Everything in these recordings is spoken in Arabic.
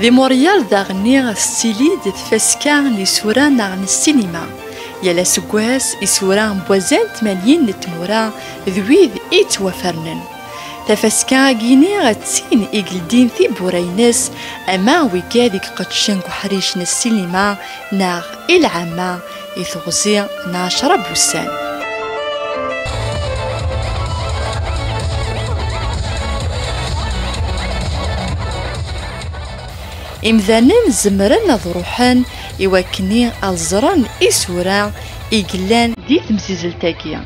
ذي موريال داغني ستيلي دي تفاسكا لسورا ناغن السينما يالا سكواس إسورا بوزان تمانين نتمورا ذويذ إتوافرنن تفاسكا غيني غتسين إقلدين في بورينس أما ويكاديك قدشن كحريش السينما إمذانين زمرن أض روحن إواكني أزران إسورا إقلان دي تمزيزلتاكيا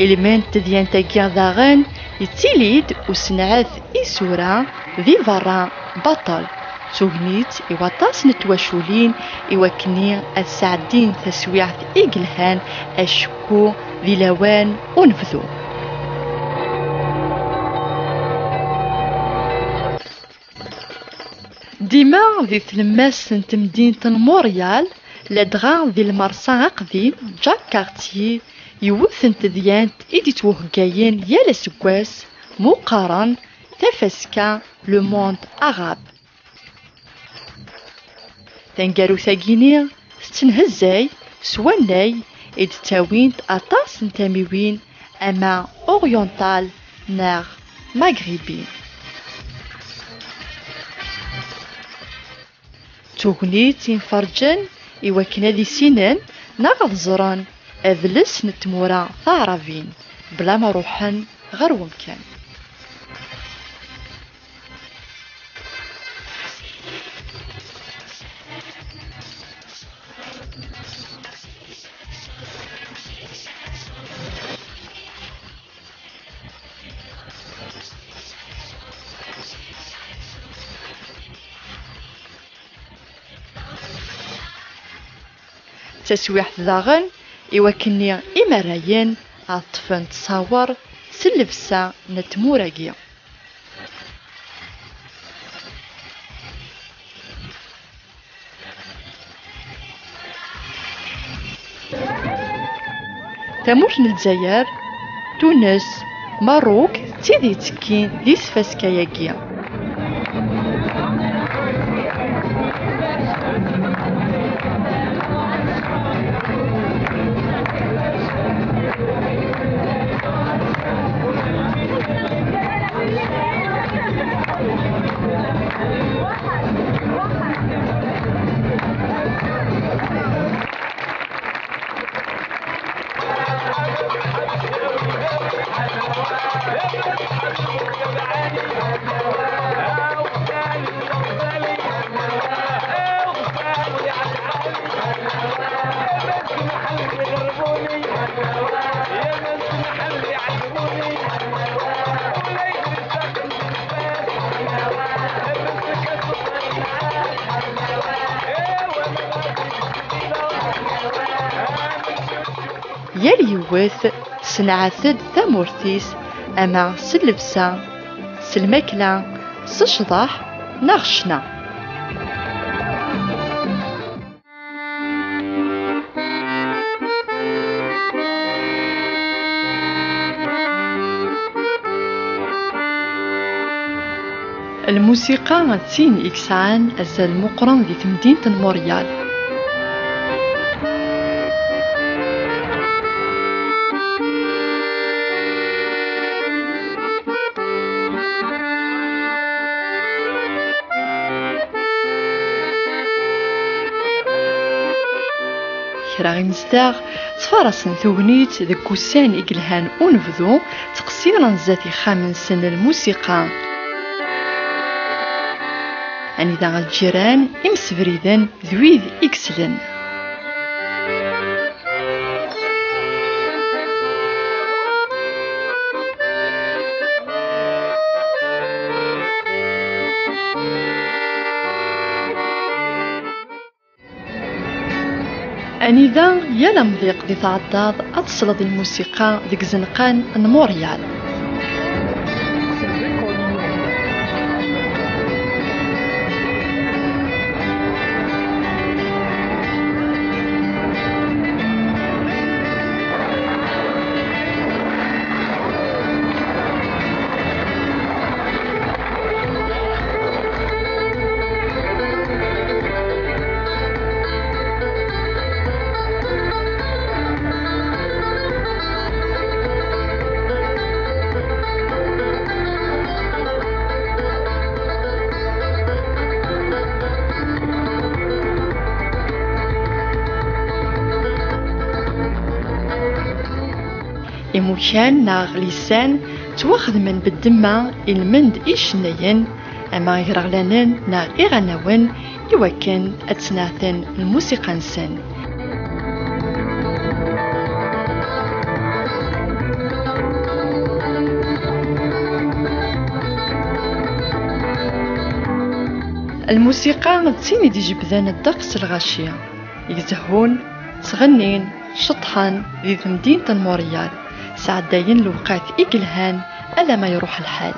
إلمان تديان تاكيا ذاغن يتيليد وسنعث إسورا ذي برا بطل. سوغنيت إواطاس نتواشولين إواكني السعدين تسويعث إقلهان أشكو ذي لوان ونفذو. ديما ذي تلماس تمدينة موريال لدغا ذي المرسى أقديم جاك كارتي يوثن تديانت إدي توهقاين يالا سكواس مقارن تفسكا لو موند أغاب. تنقارو ثاقيني ستنهزاي سواناي إد تاوين أطاس نتاميوين أما أوريونتال تغنيت ينفرجن إواكن هذي سنان ناغ ظزران أذلس نتمورا ثعرفين بلا ما روحن غير ومكان تسويح ذاغن إواكني إمرايين عطفن تصاور سلفسا نتموراقيا تاموش الجزائر تونس ماروك تيدي تكين يال يوث سنعثد ثامورتيس أما سلبسة سلماكلة سشضح نغشنا الموسيقى تين إكسان أزال مقرن ذي تمدينة موريال كرا غيمزداغ تفارسن ثوغنيت ذك وسان إقلهان ونفذو تقصيرا زاتي خامن سن الموسيقى أني ذا الجيران إمسفريدن ذويذ إكسلن أنذا يا مضيق دي تعضاض أتصلد الموسيقى ديك زنقان نموريال أموكان ناغ لسان من بالدماء إلمند إيشنين أما إغرغلانن ناغ إغناون يوكن أتسناثن الموسيقى نسن الموسيقى تسيني دي جبذان الدقس الغاشية يزهون تغنين شطحان ذي مدينة موريال سعداين لوقات إقلهان ألا ما يروح الحال.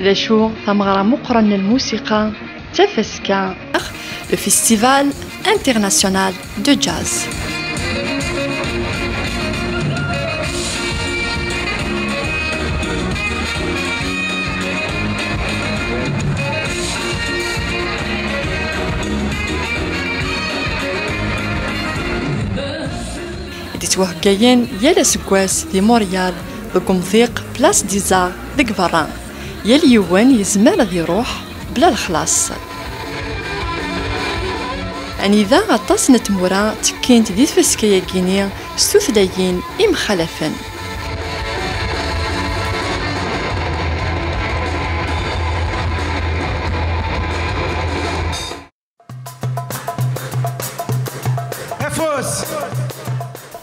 لا شو ثمغرة مقرن الموسيقى تفسكا. Le Festival international de jazz. يتوهقين يالا سكواس دي موريال ذوك مضيق بلاس ديزار ذيك فران يالي يوان يزمر ذي روح بلا الخلاص أنذا غطاس نتمورا تكينت دي تفسكيا كيني ستوثلايين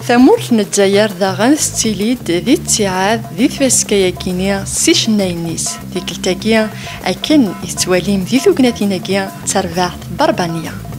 ثمورت نتزاير داغن ستيليد ذي التعاد ذي تفاسكايا كينيا سيش ناينيس ذي كلتاكيا أكن يتواليم ذي ثوقناتيناكيا تربعت بربانيا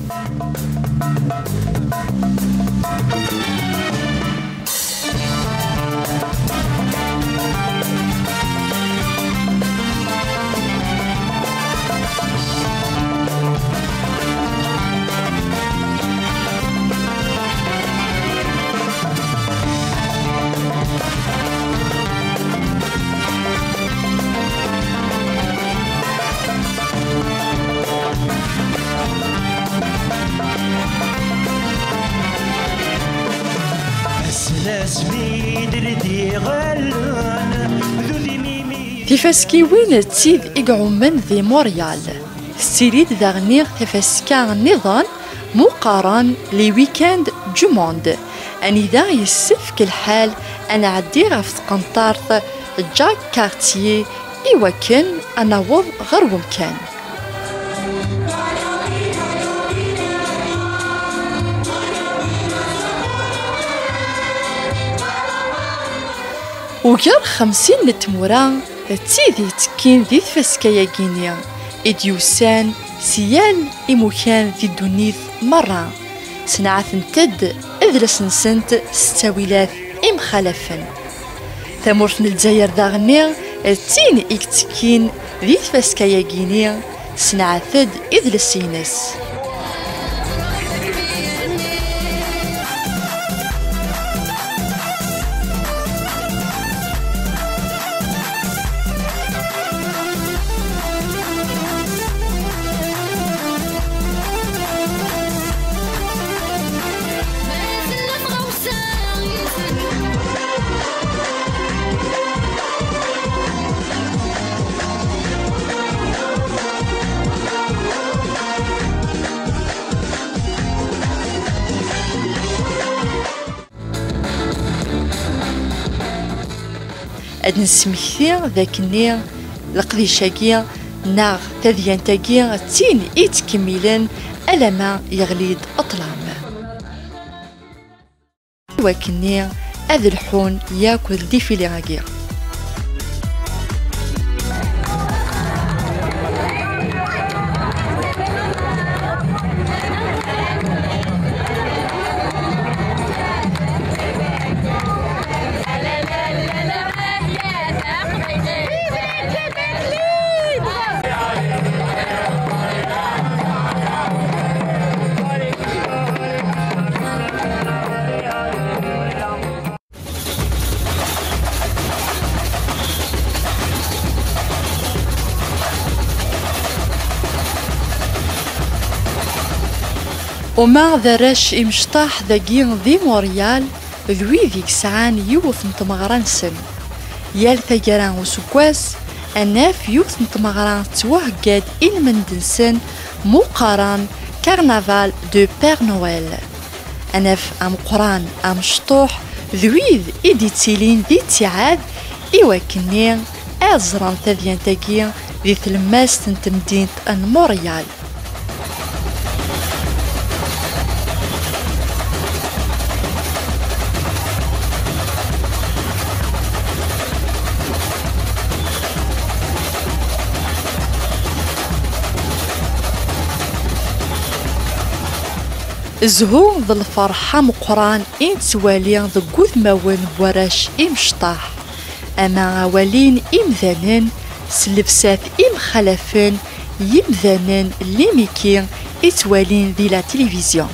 تفاسكي وين تسيد إقعومن ذي موريال؟ ستيريد ذاغنيغ تفاسكا نظام مقارن لي ويكاند جوموند. أني ذا يسفك الحال أنا عدي غف قنطارت جاك كارتيه إيوكن أنا وض غير ممكن. وغير خمسين تيدي تكين ذي تفسكايا كينيا إديوسان سيال إموكان ذي الدنيث مرة سنعث تد إذرس نسنت ستاويلات إمخالفن ثمورت الجزائر داغني تين إكتكين ذي تفسكايا كينيا سنعثد إذرس ينس اد نسمكتي ذاك لقضي شاكيا ناغ تاكيا تين كميلان ألما يغليد أطلام. وكني أذ الحون ياكل ديفيلي غاكيا وما ذرش إمشطاح ذاقين ذي موريال ذوي ذيك سعان يوث نتمغران سن. يال ثقران وسكواس أناف يوث نتمغران توهقاد إلمندنسن مقارن كارنافال دو بير نويل. أناف أم قران أم شطوح ذويذ إدي تيلين ذي تيعاد إوا كني أزران تذيان تاكي ذي تلماس تنتمدين أن موريال. زهو ذا الفرحة مقران إن توالي ذا قوث ماون بوراش إمشطاح. أما عوالين إمذانن سلفسات إمخلفن يمذانن ليميكي إتوالين ذي لا تلفزيون.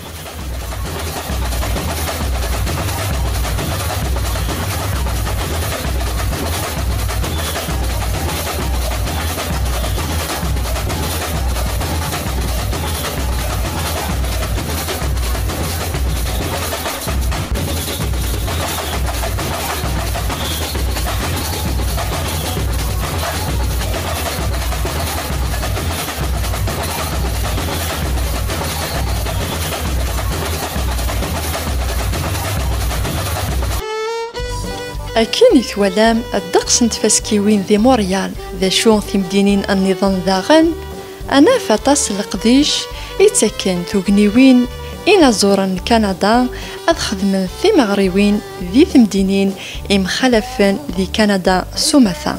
أكين يثولام الدقس نتفاسكيوين ذي موريال ذا شون مدينين النظام ذاغن. أنا فتاس القديش يتسكن ثوغنيوين إنا زورن كندا أذ خدمن ذي مغريوين ذي ثمدينين إمخلفن ذي كندا سومثا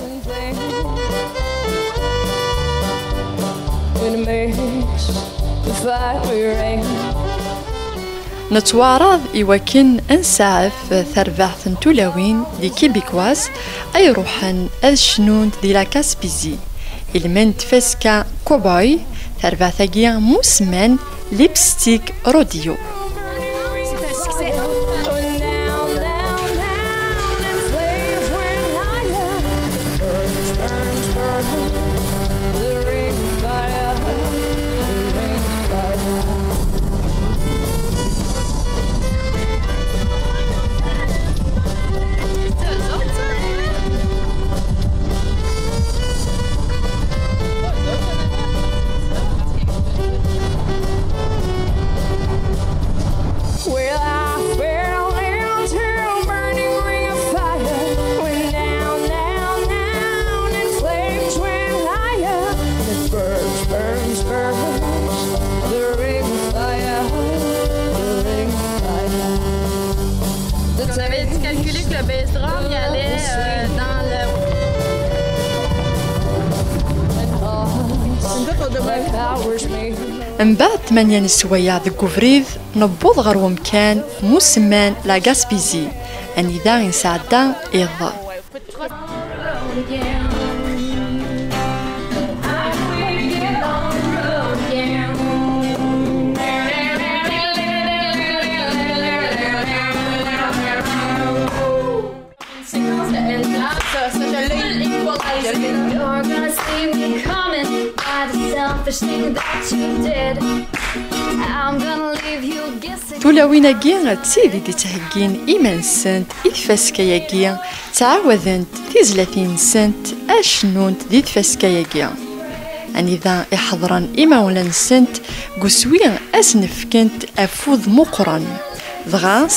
نتوارض إوكن أنسعف ثربعث تولوين دي كيبيكواز أي روحن أذ شنون دي لاكاس بيزي المن تفسكا كوباي ثربعثاقيا موسمان ليبستيك روديو. ثمانية نسويا ذي كوفريد نبوض غير ومكان مسمان لا غاسبيزي أني ذا نساعدا إضا You're gonna see me coming by the selfish thing that you did. You. Guessing. تولاويناكي تسيدي دي تهجين إيمان سنت إثفاسكاياكي تعاوذنت تيزلاتين سنت أشنونت دي تفاسكاياكي أني ذا إحضران إيماولان سنت قسوين أسنفكنت أفوذ مقرن ضغا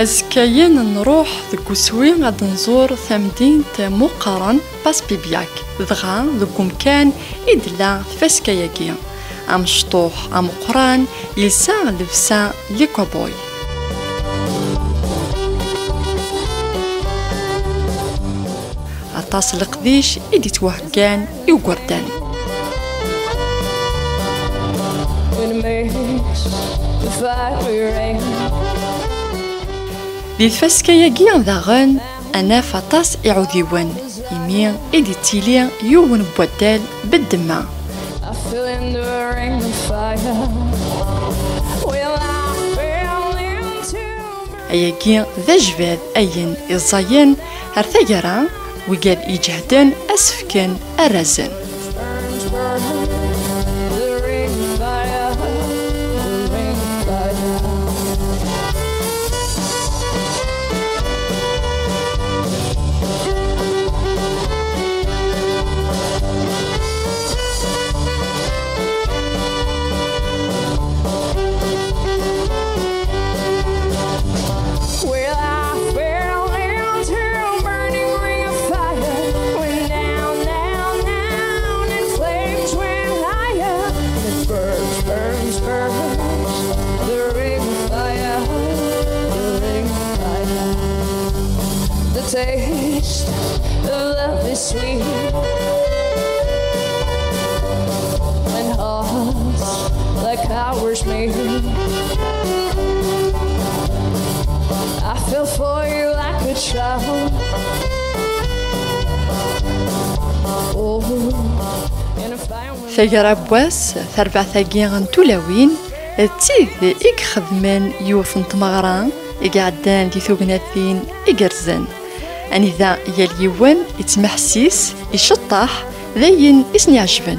أزكاين نروح ذك سوين غاد نزور ثمدين مقارن باس بيبياك. دغا ذك مكان إدلا فاسكاياكي أم شطوح أم قران يلسا لبسا لكوبوي. أطاس القديش إدي توهقان يوغردان. When makes the fire rain. دي الفسكاياكي داغن أنا فطاس إعوديوان إمي إدي تيلي يون بودال بالدماء. I أياكي ذا جباد أين إزاين هر ours made. I fell for you like a child. Oh, were ثقرا بواس ثربع ثقيغن تولوين تيذ إك خدمن يوثن تمغران إقعدان دي ثوقناثين إقرزن أني ذا يليون يتمحسيس يشطح ذاين إسني عجبن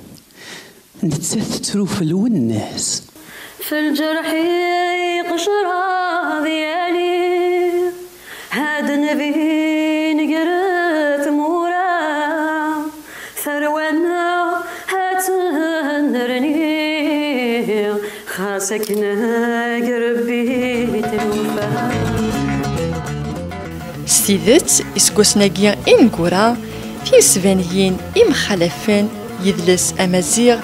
نتسات ترو في الوناس في الجرح قشرة ديالي هاد نبي نقرت مورا. ثروانا هاتنرني خاصك نقربي الوفا. ستيدت إسكوسناقيا إنكورا. في سفانيين إمخلفين يدلس أمازيغ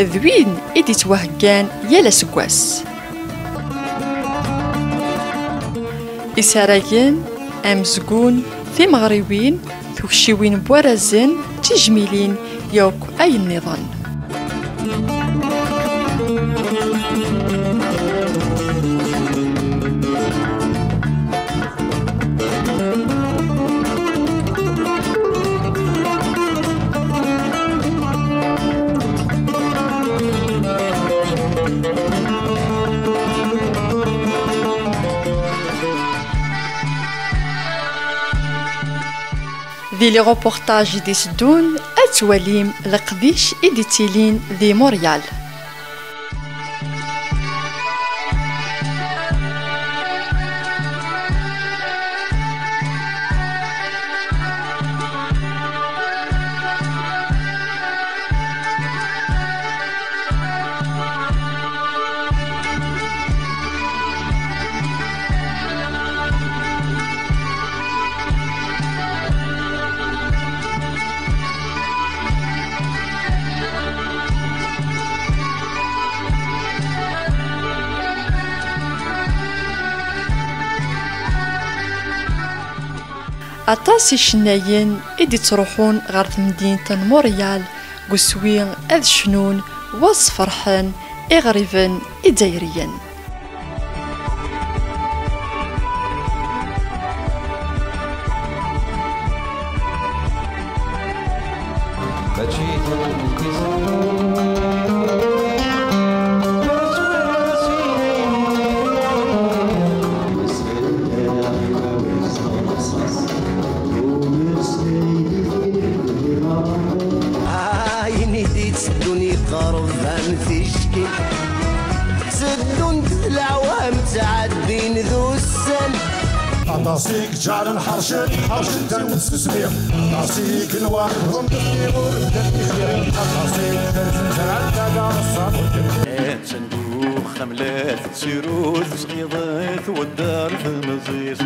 ذوين إدي توهقان يالا سكواس إسارايين أمزقون في مغربين ثوشيوين بورازين تجميلين يوك أي النظام ذي لي روبورتاج دي سدون أتواليم لقديش إدي تيلين أطاس الشنايين إدي تروحون غير مدينة موريال قسوين أذ شنون وصفرحن إغريفن إدايريا عيني جعل حرشك حرشك تنمت سسمير راسيك الواحد هم تفكيرون بدأت خير راسيك تنزل عند دار الصابر صندوق خملات تسيروت صغيضات والدار في المزيز